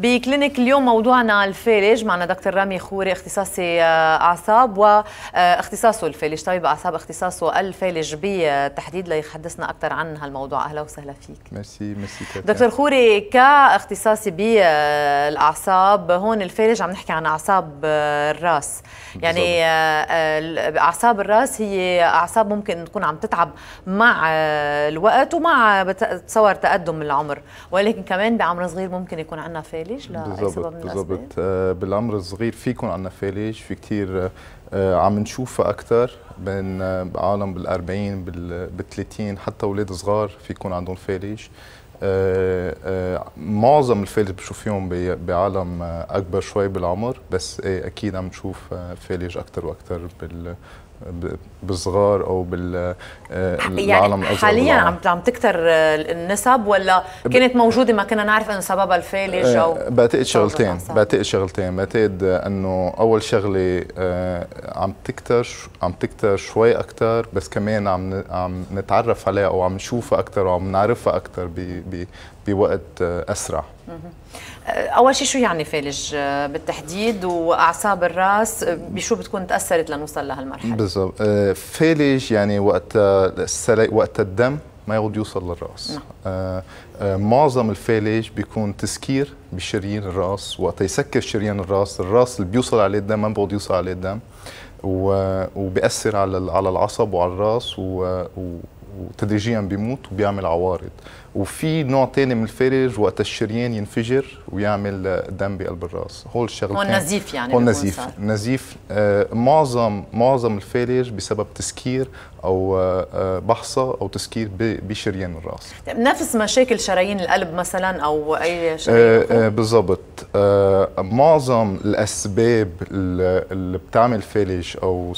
ب Clinic اليوم موضوعنا الفالج معنا دكتور رامي خوري اختصاصي آه، اعصاب واختصاصه الفالج. طبيب أعصاب اختصاصه الفالج بالتحديد ليحدثنا أكثر عن هالموضوع. أهلا وسهلا فيك. merci merci دكتور خوري كاختصاصي بالأعصاب هون الفالج عم نحكي عن أعصاب الراس. يعني آه، أعصاب الراس هي أعصاب ممكن تكون عم تتعب مع الوقت ومع بتصور تقدم العمر. ولكن كمان بعمر صغير ممكن يكون عندنا فالج. لاي سبب من بالضبط. آه بالعمر الصغير في يكون عندنا فالج في كثير آه عم نشوفها أكثر بين آه عالم بال40 بال30 حتى أولاد صغار في يكون عندهم فالج آه آه معظم الفالج بشوف فيهم بعالم أكبر شوي بالعمر بس إيه أكيد عم نشوف فالج أكثر وأكثر بال بالصغار أو بال آه، يعني حاليا عم عم تكثر النسب ولا كانت موجودة؟ ما كنا نعرف إنه سببها الفالج آه، أو بعتقد شغلتين بعتقد شغلتين. بعتقد إنه أول شغلة آه، عم تكتر عم تكتر شوي أكثر بس كمان عم عم نتعرف عليها أو عم نشوفها أكثر وعم نعرفها أكثر بوقت أسرع. أول شيء شو يعني فالج آه، بالتحديد وأعصاب الرأس آه، بشو بتكون تأثرت لنوصل لهالمرحلة؟ بالضبط. آه، فالج يعني وقت وقت الدم ما يعود يوصل للرأس. نعم. آه آه معظم الفالج بيكون تسكير بشريان الرأس وقت يسكر شريان الرأس الرأس اللي بيوصل عليه الدم ما بيعود يوصل عليه الدم وبيأثر على على العصب وعلى الرأس وتدريجيا بيموت وبيعمل عوارض. وفي نوع ثاني من الفالج وقت الشريان ينفجر ويعمل دم بقلب الراس. هول الشغلتين هو النزيف يعني هو النزيف النزيف آه معظم معظم الفالج بسبب تسكير أو آه, آه، بحصة أو تسكير بشريان الراس. طيب، نفس مشاكل شرايين القلب مثلا أو أي شرايين آه آه بالضبط. آه معظم الأسباب اللي بتعمل فالج أو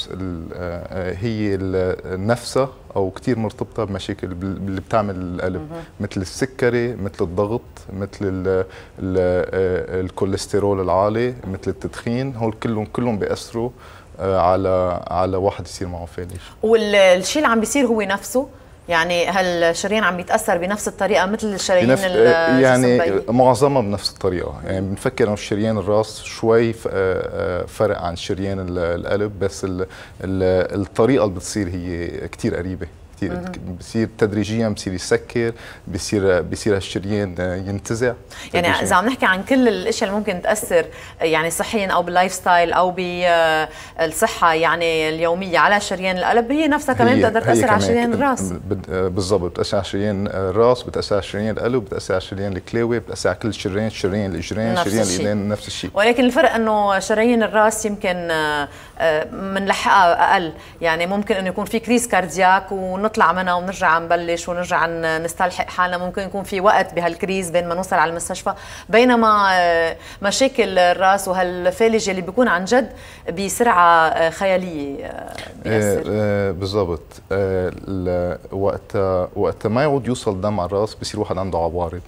آه هي نفسها أو كثير مرتبطة بمشاكل اللي بتعمل القلب. مثل السكري مثل الضغط مثل ال ال الكوليسترول العالي مثل التدخين هول كلهم كلهم بيأثروا آه، على على واحد يصير معه فالج والشيء اللي عم بيصير هو نفسه. يعني هل الشريان عم بيتأثر بنفس الطريقة مثل الشرايين بنفس يعني معظمها بنفس الطريقة. يعني بنفكر إنه شريان الراس شوي آه، آه، فرق عن شريان القلب بس الطريقة اللي بتصير هي كثير قريبة. كثير بصير تدريجيا بصير يسكر بصير بصير الشريان ينتزع. يعني إذا عم نحكي عن كل الأشياء اللي ممكن تأثر يعني صحيا أو بال life style أو بالصحه يعني اليومية على شريان القلب هي نفسها كمان بتقدر تأثر على شريان الرأس. بالضبط بتأثر على شريان الرأس بتأثر على شريان القلب بتأثر على شريان الكلاوي بتأثر على كل الشريان شريان الإجرين شريان الإيدين نفس الشيء. ولكن الفرق إنه شرايين الرأس يمكن بنلحقها أقل. يعني ممكن إنه يكون في crise cardiaque ونطلع منها ونرجع نبلش ونرجع نستلحق حالنا. ممكن يكون في وقت بهال crise بين ما نوصل على المستشفى. بينما آه، مشاكل الراس وهالفالج اللي بيكون عن جد بسرعة آه، خيالية آه، بيأثر. بالضبط. وقت وقت ما يعود يوصل دم على الراس بصير واحد عنده عوارض.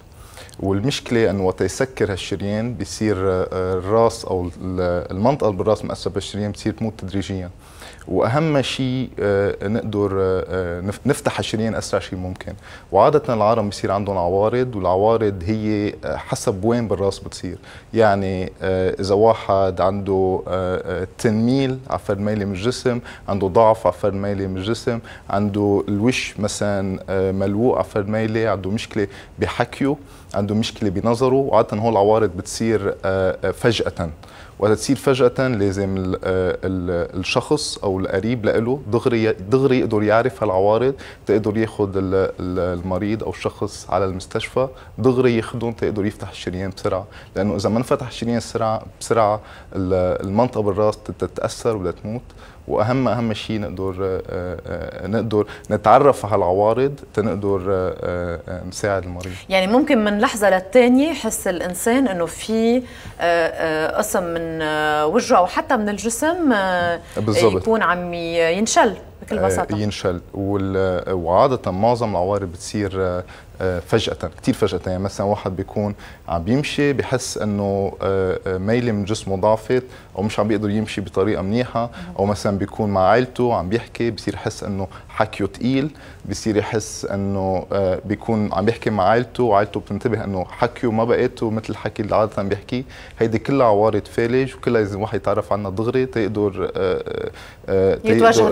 والمشكلة إنه وقت يسكر هالشريان بصير الراس أو المنطقة اللي بالراس مأثره بالشريان بتصير تموت تدريجيا. وأهم شيء آه، نقدر آه، نفتح الشريان أسرع شيء ممكن. وعادة العالم بصير عندهم عوارض والعوارض هي آه، حسب وين بالرأس بتصير. يعني إذا واحد عنده تنميل على فرد ميلي من الجسم عنده ضعف على فرد ميلي من الجسم عنده الوش مثلا ملوق على فرد ميلي عنده مشكلة بحكيه. عنده مشكلة بنظره وعادة هول العوارض بتصير فجأة. وتصير فجأة لازم الشخص أو القريب له دغري دغري يقدر يعرف هالعوارض تقدر ياخذ المريض أو الشخص على المستشفى دغري ياخذهم تقدر يفتح الشريان بسرعة. لأنه إذا ما انفتح الشريان بسرعة بسرعة المنطقة بالراس تتأثر وبدها تموت. وأهم أهم شيء نقدر آه، آه، نقدر نتعرف على العوارض تنقدر آه، نساعد المريض. يعني ممكن من لحظة للثانيه يحس الإنسان إنه في قسم من وجهه أو حتى من الجسم بالزبط. يكون عم ينشل بكل بساطة. ينشل. وعادة معظم العوارض بتصير فجأة كثير فجأة. يعني مثلا واحد بيكون عم بيمشي بحس إنه ميلة من جسمه ضعفت أو مش عم بيقدر يمشي بطريقة منيحة. أو مثلا بيكون مع عائلته عم بيحكي بصير يحس إنه حكيه ثقيل بصير يحس إنه بيكون عم بيحكي مع عائلته وعائلته بتنتبه إنه حكيه ما بقيته مثل الحكي اللي عادة بيحكيه. هيدي كلها عوارض فالج وكلها لازم واحد يتعرف عنها دغري تقدر يتوجه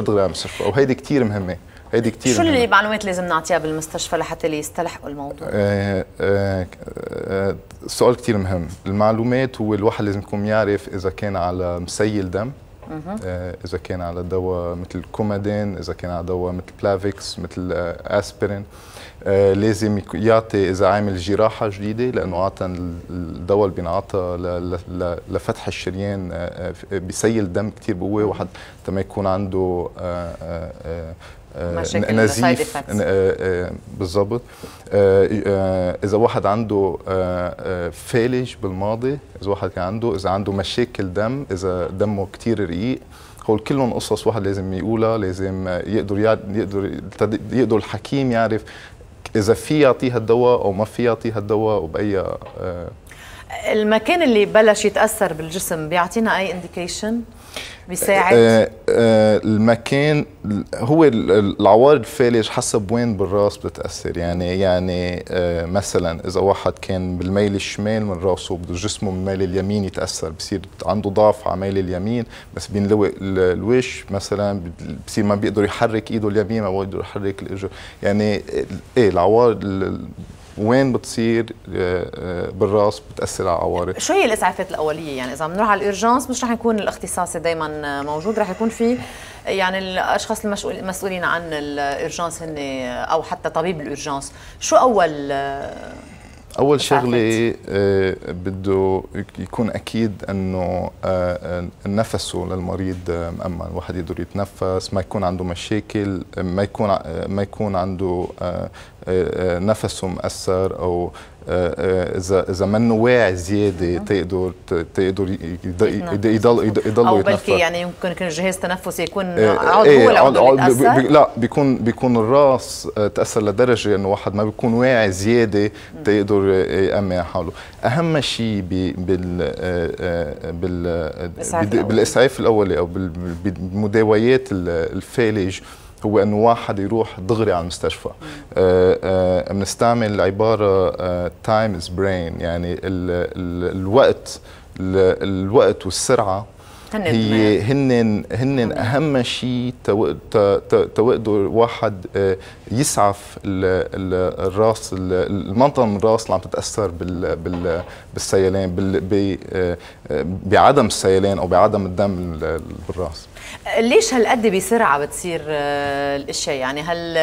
دغري على المستشفى وهيدي كثير مهمة. هيدي كثير شو اللي المعلومات لازم نعطيها بالمستشفى لحتى يستلحقوا الموضوع؟ آه آه آه سؤال كثير مهم، المعلومات هو الواحد لازم يكون يعرف إذا كان على مسيل دم آه إذا كان على دواء مثل Coumadin، إذا كان على دواء مثل Plavix، مثل آه آسبرين. آه لازم يعطي إذا عامل جراحة جديدة لأنه عاده الدواء اللي بينعطى لفتح الشريان آه بيسيل دم كثير بقوة. واحد ما يكون عنده آه آه مشاكل نزيف بالضبط إذا واحد عنده فالج بالماضي إذا واحد كان عنده إذا عنده مشاكل دم إذا دمه كثير رقيق هول كلهم قصص واحد لازم يقولها لازم يقدر يقدر يقدر الحكيم يعرف إذا في يعطيه الدواء أو ما في يعطيه الدواء وباي المكان اللي بلش يتأثر بالجسم بيعطينا أي indication بيساعد. آه آه المكان هو العوارض الفالج حسب وين بالراس بتتاثر يعني يعني آه مثلا إذا واحد كان بالميل الشمال من راسه بده جسمه من الميل اليمين يتأثر بصير عنده ضعف على ميل اليمين بس بينلوي الوش مثلا بصير ما بيقدر يحرك إيده اليمين ما بيقدر يحرك الاجر يعني إيه العوارض وين بتصير بالراس بتأثر على عوارض شو هي الإسعافات الأولية؟ يعني إذا بنروح على الإرجانس مش رح يكون الاختصاصي دائما موجود رح يكون في يعني الأشخاص المسؤولين عن الإرجانس هن أو حتى طبيب الإرجانس. شو أول أول شغلة آه بده يكون أكيد إنه آه نفسه للمريض مأمن. واحد يقدر يتنفس ما يكون عنده مشاكل ما يكون ما يكون عنده آه نفسه مأثر أو إذا إذا منه واعي زيادة تقدر تقدر يضل يضل أو بلكي يعني يمكن يكون جهاز تنفسي يكون عضو هو العضو اللي لا بيكون بيكون الراس تأثر لدرجة إنه واحد ما بيكون واعي زيادة تقدر يأمن حاله. أهم شيء بال بال بالإسعاف الأولي. أو بالمداويات الفالج. هو إنه واحد يروح دغري على المستشفى. بنستعمل آه آه عبارة time is brain يعني ال ال الوقت ال الوقت والسرعة هي هن هن أهم شيء تيقدر واحد يسعف الراس المنطقة من الراس اللي عم تتأثر بال بال بالسيلان بال بعدم السيلان أو بعدم الدم بالراس. ليش هالقد بسرعة بتصير الاشياء يعني هل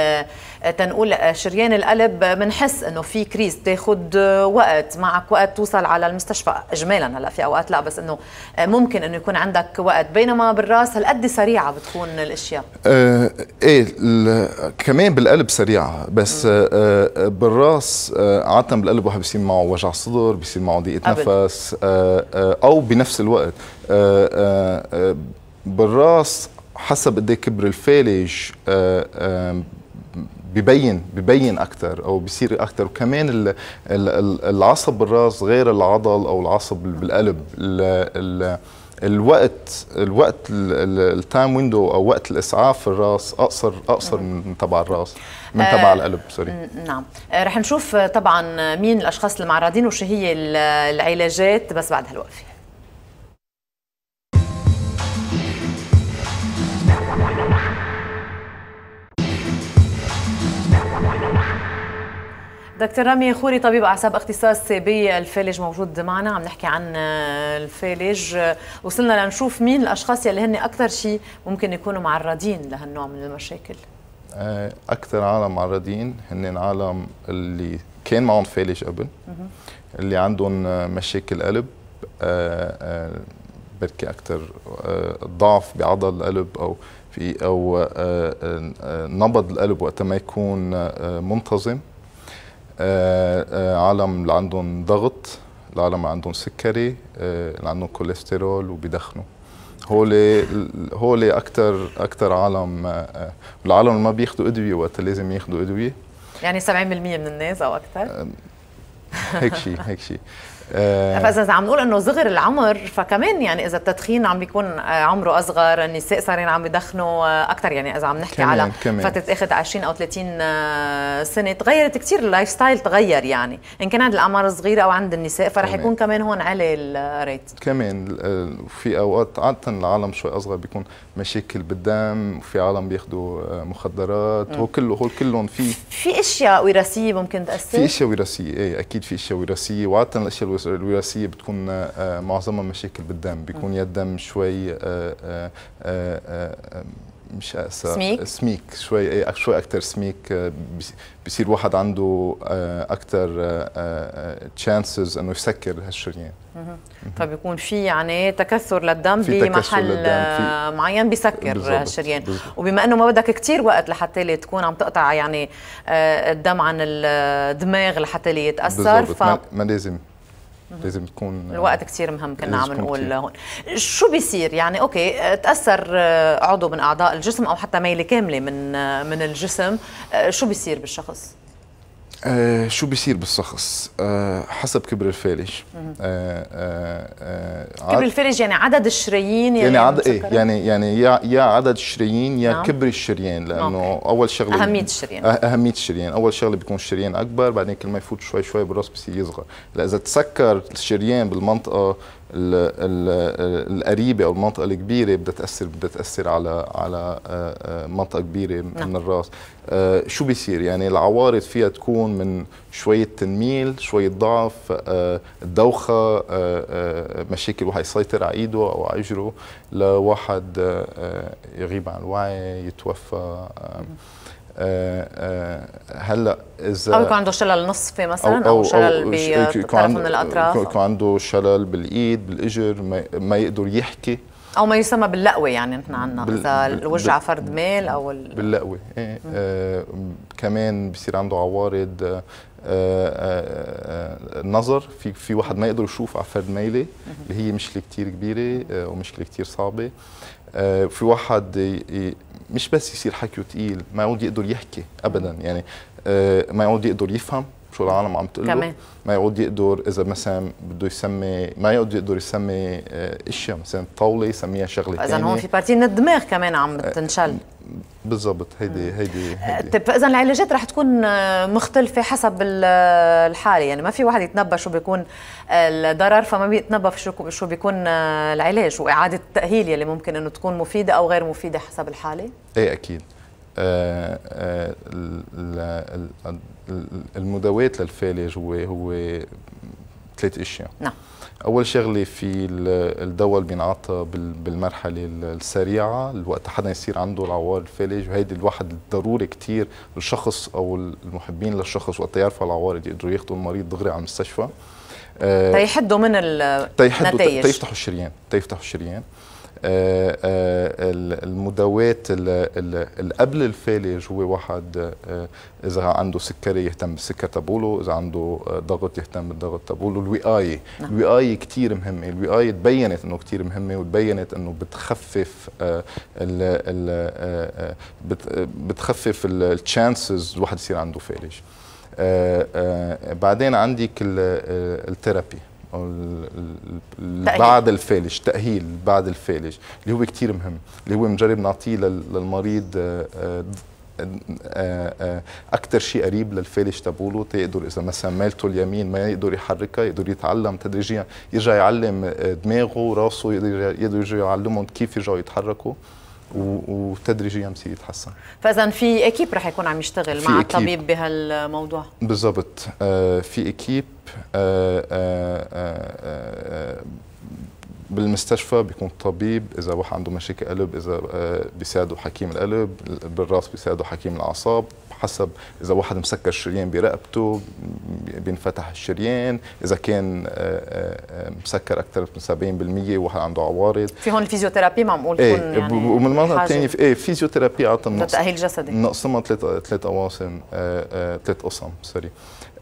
تنقول شريان القلب بنحس إنه في كريز تاخذ وقت؟ معك وقت توصل على المستشفى اجمالا هلأ في أوقات لا بس إنه ممكن إنه يكون عندك وقت. بينما بالرأس هالقد سريعة بتكون الإشياء. آه إيه كمان بالقلب سريعة بس آه بالرأس آه عادة بالقلب واحد بيصير معه وجع صدر بيصير معه ضيقه نفس آه آه أو بنفس الوقت. آه آه بالراس حسب قد كبر الفالج آه آه ببين ببين أكثر أو بصير أكثر وكمان ال ال العصب بالراس غير العضل أو العصب بالقلب. ال ال الوقت الوقت ال time window أو وقت الإسعاف في الراس اقصر أقصر من تبع الراس من تبع القلب sorry نعم. رح نشوف طبعا مين الأشخاص المعرضين وشو هي العلاجات بس بعد هالوقفة. دكتور رامي خوري طبيب أعصاب اختصاصي بالفالج موجود معنا. عم نحكي عن الفالج. وصلنا لنشوف مين الأشخاص يلي هن أكثر شيء ممكن يكونوا معرضين لهالنوع من المشاكل. أكثر عالم معرضين هن عالم اللي كان معهم فالج قبل اللي عندهم مشاكل قلب. بركي أكثر ضعف بعضل القلب أو في أو نبض القلب وقت ما يكون منتظم آه آه عالم اللي عندهم ضغط العالم اللي عندهم سكري آه اللي عندهم كوليسترول وبيدخنوا. هول هول أكثر أكثر عالم العالم اللي ما بياخذوا أدوية وقت لازم ياخذوا أدوية. يعني 70% من الناس أو أكثر هيك شيء هيك شيء آه فإذا عم نقول إنه صغر العمر فكمان يعني إذا التدخين عم بيكون آه، عمره أصغر النساء صارين عم بيدخنوا آه، أكثر يعني إذا عم نحكي كمان على كمان. فترة آخر 20 أو 30 آه، سنة تغيرت كثير ال life style تغير يعني. إن كان عند الأعمار الصغيره أو عند النساء فرح يكون كمان هون علي ال rate كمان في أوقات عادة العالم شوي أصغر بيكون مشاكل بالدم وفي عالم بياخذوا مخدرات هو كله هو كلهم في في أشياء وراثية ممكن تأثر؟ في أشياء وراثية إيه أكيد في أشياء وراثية. وعادة الأشياء الوراثيه بتكون آه، معظمها مشاكل بالدم بيكون يا الدم شوي آه، آه، مش سميك؟ سميك شوي إيه شوي أكثر سميك بصير واحد عنده أكثر chances إنه يسكر هالشريان فبيكون في يعني تخثر للدم بمحل للدم معين بيسكر هالشريان وبما إنه ما بدك كثير وقت لحتى تكون عم تقطع يعني الدم عن الدماغ لحتى يتأثر ف ما لازم. لازم تكون الوقت كثير مهم كنا عم نقول هون شو بيصير؟ يعني أوكي تأثر آه، عضو من أعضاء الجسم أو حتى ميلة كاملة من آه، من الجسم. آه، شو بيصير بالشخص؟ آه شو بيصير بالشخص؟ آه حسب كبر الفالج آه آه آه كبر الفالج يعني عدد الشرايين يعني عدد إيه يعني يعني يا يا عدد الشرايين يا نعم. كبر الشريان لأنه أوكي. أول شغلة أهمية الشريان. أهمية الشريان. أول شغلة بيكون الشريان أكبر بعدين كل ما يفوت شوي شوي بالرأس بصير يصغر. إذا تسكر الشريان بالمنطقة القريبة أو المنطقة الكبيرة بدها تاثر بدها تأثر على على آه، آه، منطقة كبيرة نعم. من الراس. آه، شو بيصير؟ يعني العوارض فيها تكون من شوية تنميل شوية ضعف الدوخة مشاكل واحد يسيطر على إيده أو على اجره لواحد يغيب عن الوعي يتوفى هلا إذا أو يكون عنده شلل نصفي مثلا أو, أو شلل بطرف من الأطراف. يكون عنده شلل بالإيد بالإجر ما, ما يقدر يحكي. أو ما يسمى باللقوة يعني نحن عندنا إذا الوجع فرد ميل أو ال... باللقوة. إيه آه كمان بصير عنده عوارض آه آه النظر في في واحد ما يقدر يشوف على فرد ميله اللي هي مشكلة كثير كبيرة آه ومشكلة كثير صعبة. آه في واحد مش بس يصير حكيه ثقيل ما يعود يقدر يحكي ابدا. يعني آه ما يعود يقدر يفهم. شو العالم عم تقول له ما يعود يقدر إذا مثلا بده يسمي ما يعود يقدر يسمي آه، إشياء مثلا طاولة يسميها شغلة ثانية اذا هون في partie من الدماغ كمان عم آه، تنشل بالضبط هيدي هيدي طيب فاذا العلاجات رح تكون آه، مختلفة حسب الحالة. يعني ما في واحد يتنبأ شو بيكون الضرر فما بيتنبأ شو بيكون العلاج. وإعادة التأهيل يلي ممكن إنه تكون مفيدة أو غير مفيدة حسب الحالة؟ إيه أكيد. آه آه المداواة للفالج هو هو ثلاث أشياء. نعم. أول شغلة في الدواء اللي بينعطى بالمرحلة السريعة الوقت حدا يصير عنده عوارض الفالج وهيدي الواحد ضروري كثير الشخص أو المحبين للشخص وقت يعرفوا العوارض يقدروا ياخذوا المريض دغري على المستشفى. تيحدوا من النتائج. تيفتحوا الشريان تيفتحوا الشريان. آه، آه، المداوات اللي قبل الفالج هو واحد آه، إذا عنده سكري يهتم بالسكر تبعوله إذا عنده ضغط يهتم بالضغط تبعوله الوقايه نعم. الوقايه كثير مهمة. الوقايه تبينت إنه كثير مهمة وتبينت إنه بتخفف ال بتخفف ال chances الواحد يصير عنده فالج بعدين عندك ال therapy بعد الفالج تأهيل بعد الفالج اللي هو كثير مهم اللي هو منجرب نعطيه للمريض آه، آه، آه، أكثر شيء قريب للفالج تبوله تيقدر إذا مثلا مالته اليمين ما يقدر يحركها يقدر يتعلم تدريجيا يرجع يعلم دماغه وراسه يقدر يرجع يعلمهم كيف يرجعوا يتحركوا. وتدريجيا بصير يتحسن فاذا في اكيب رح يكون عم يشتغل مع الطبيب بهالموضوع. بالضبط. آه في اكيب آه آه آه بالمستشفى بيكون طبيب إذا واحد عنده مشاكل قلب إذا آه، بيساعده حكيم القلب بالراس بيساعده حكيم الأعصاب حسب إذا واحد مسكر شريان برقبته بينفتح الشريان إذا كان آه، آه، مسكر أكثر من 70% وواحد عنده عوارض. في هون ال physiotherapy معقول تكون إيه يعني ومن المنطقة الثانية في إيه physiotherapy يعني تأهيل جسدي. نقسمها ثلاث ثلاث أواسم ثلاث قسم sorry.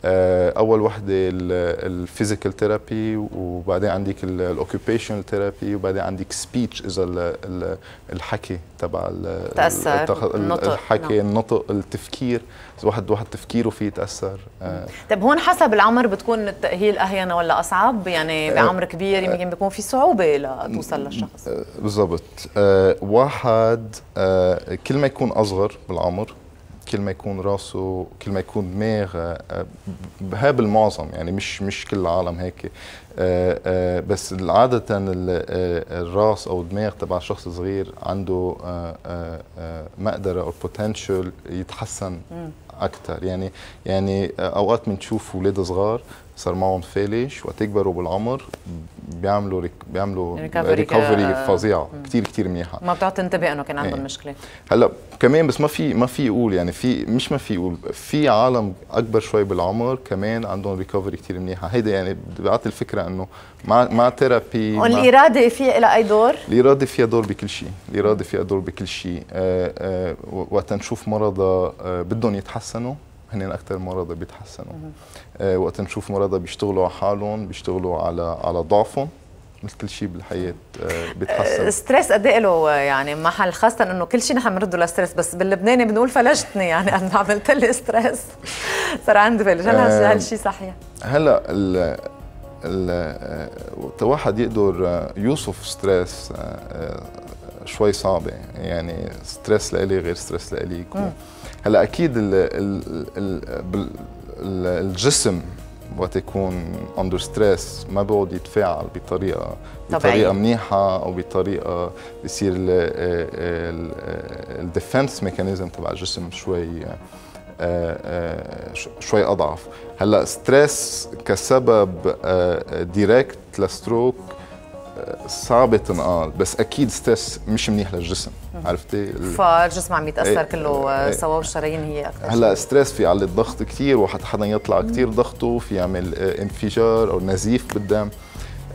أول وحدة ال physical therapy وبعدين عندك ال occupational therapy وبعدين عندك speech إذا ال- ال- الحكي تبع التخ- النطق، الحكي نعم. النطق التفكير. إذا واحد واحد تفكيره فيه يتأثر. آه، طيب هون حسب العمر بتكون التأهيل أهين ولا أصعب؟ يعني بعمر كبير يمكن بيكون في صعوبة لتوصل للشخص. بالضبط. آه واحد آه كل ما يكون أصغر بالعمر كل ما يكون راسه كل ما يكون دماغ آه بها بالمعظم يعني مش مش كل العالم هيك. آه آه بس عادة ال- آه، الراس أو الدماغ تبع شخص صغير عنده آه آه آه مقدرة أو potential يتحسن أكثر يعني يعني أوقات بنشوف أولاد صغار صار معهم فالج وقت يكبروا بالعمر بيعملوا rec- بيعملوا recovery فظيعه كثير كثير منيحة. ما بتعرف تنتبه إنه كان عندهم إيه. مشكلة. هلأ كمان بس ما في ما في يقول يعني في مش ما في يقول في عالم أكبر شوي بالعمر كمان عندهم recovery كثير منيحة. هيدا يعني بيعطي الفكرة إنه مع مع therapy والاراده في لها أي دور؟ الإرادة فيها دور بكل شيء، الإرادة فيها دور بكل شيء، آه، آه، وقت نشوف مرضى آه، بدهم يتحسنوا. هن أكثر مرضى بيتحسنوا، آه، وقت نشوف مرضى بيشتغلوا على حالهم، بيشتغلوا على على ضعفهم مثل كل شيء بالحياة آه، بيتحسن. stress قد إيه له يعني محل خاصة إنه كل شيء نحن بنرده ل stress بس باللبناني بنقول فلجتني يعني أنا عملت لي stress صار عندي فلج. هل آه، هالشيء صحيح؟ هلأ ال ال واحد يقدر آه، يوصف stress آه، آه، شوي صعبة. يعني stress لإلي غير stress لإليك. هلا أكيد ال ال ال بال- ال- الجسم وقت يكون under stress ما بيقعد يتفاعل بطريقه. بطريقة منيحة أو بطريقة بصير ال defense mechanism تبع الجسم شوي آه، آه، شوي أضعف هلا stress كسبب direct ل stroke صعبة تنقال بس أكيد stress مش منيح للجسم عرفتي؟ ال- فالجسم عم يتأثر إيه، كله إيه. سوا والشرايين هي أكثر هلا stress في يعلي الضغط كثير واحد حدا يطلع كثير ضغطه في يعمل آه، انفجار أو نزيف بالدم.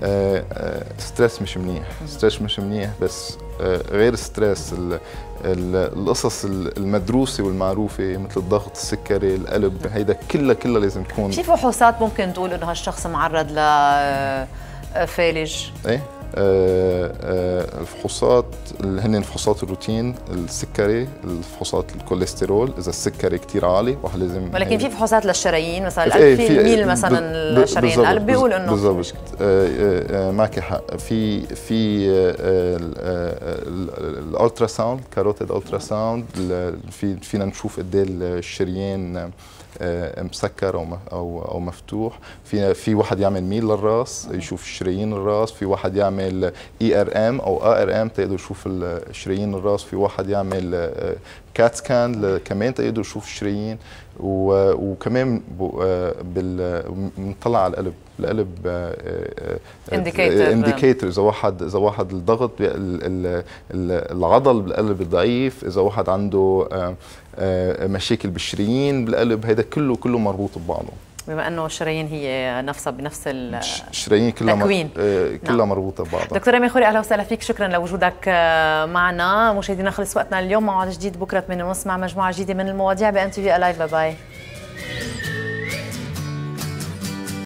آه، آه، stress مش منيح stress مش منيح بس آه، غير stress ال- ال- القصص ال- المدروسة والمعروفة مثل الضغط السكري القلب هيدا كلها كلها لازم تكون في فحوصات ممكن تقول إنه هالشخص معرض ل فالج؟ إيه. آه، آه، الفحوصات اللي هن فحوصات الروتين السكري الفحوصات الكوليسترول إذا السكري كثير عالي واحد لازم ولكن في فحوصات للشرايين مثلا إيه، القلب في ميل مثلا بالضبط، القلب بيقول إنه بالضبط. آه، آه، آه، معك حق في في آه، ال- آه، ال- ال ultrasound carotid ultrasound فينا نشوف قد إيه الشريان آه، مسكر أو أو أو مفتوح. في في واحد يعمل ميل للراس يشوف شرايين الراس. في واحد يعمل IRM أو RM تقدر يشوف ال- شرايين الراس. في واحد يعمل CAT scan كمان تقدر يشوف الشرايين وكمان آه، بال بنطلع على القلب القلب. indicator إذا واحد إذا واحد الضغط العضل بالقلب ضعيف إذا واحد عنده آه، آه، مشاكل بالشرايين بالقلب هيدا كله كله مربوط ببعضه بما أنه الشرايين هي نفسها بنفس الشرايين كلها مر- تكوين. آه، كلها نعم. مربوطة ببعضها. دكتور رامي خوري أهلا وسهلا فيك. شكرا لوجودك آه، معنا. مشاهدينا خلص وقتنا اليوم. موعد جديد بكرة 8:30 مع مجموعة جديدة من المواضيع. ب NTV Alive bye bye